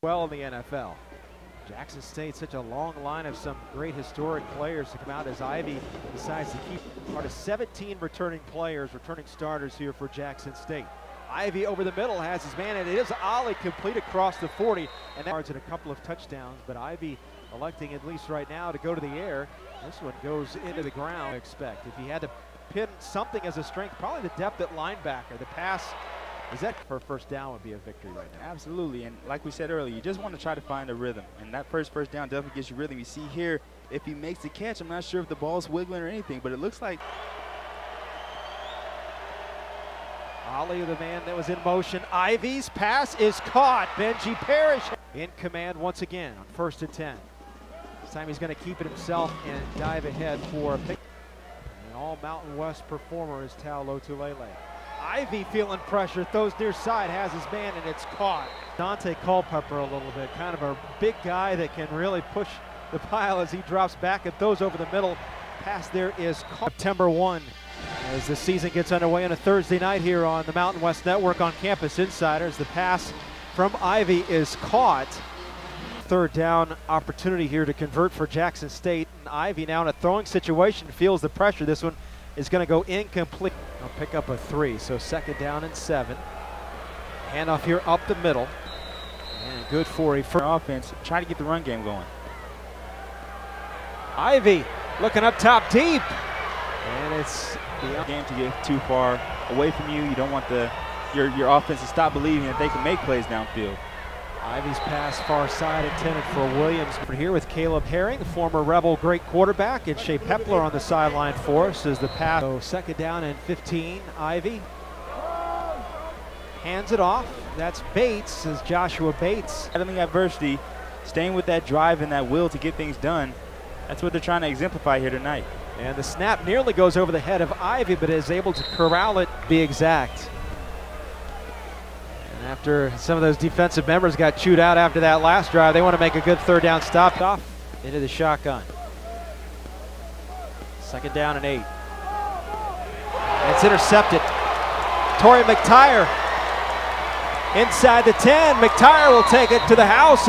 well in the NFL. Jackson State, such a long line of some great historic players to come out as Ivy decides to keep part of 17 returning players, returning starters here for Jackson State. Ivy over the middle has his man, and it is Ollie complete across the 40, and that yards and a couple of touchdowns. But Ivy electing, at least right now, to go to the air. This one goes into the ground. I expect if he had to pin something as a strength, probably the depth at linebacker. The pass is that for first down would be a victory right now. Absolutely, and like we said earlier, you just want to try to find a rhythm, and that first first down definitely gets you rhythm. You see here, if he makes the catch, I'm not sure if the ball's wiggling or anything, but it looks like Ollie, the man that was in motion. Ivy's pass is caught. Benji Parrish in command once again on first and 10. This time he's going to keep it himself and dive ahead for a pick. An all Mountain West performer is Tao Lotulelei. Ivy feeling pressure, throws near side, has his man, and it's caught. Daunte Culpepper a little bit, kind of a big guy that can really push the pile as he drops back and throws over the middle. Pass there is caught. September 1 as the season gets underway on a Thursday night here on the Mountain West Network on Campus Insiders. The pass from Ivy is caught. Third down opportunity here to convert for Jackson State. And Ivy now in a throwing situation feels the pressure. This one is going to go incomplete. I'll pick up a three, so second down and seven. Handoff here up the middle. And good for a first offense. Try to get the run game going. Ivy looking up top deep. And it's the game to get too far away from you. You don't want the your your offense to stop believing that they can make plays downfield. Ivy's pass far side intended for Williams. We're here with Caleb Herring, former Rebel great quarterback, and Shea Pepler on the sideline for us as the pass. So second down and 15. Ivy hands it off. That's Bates, as Joshua Bates. Handling adversity, staying with that drive and that will to get things done. That's what they're trying to exemplify here tonight. And the snap nearly goes over the head of Ivy, but is able to corral it, be exact. After some of those defensive members got chewed out after that last drive, they want to make a good third down stop off into the shotgun. Second down and eight. It's intercepted. Torry McTyer inside the 10. McTyer will take it to the house.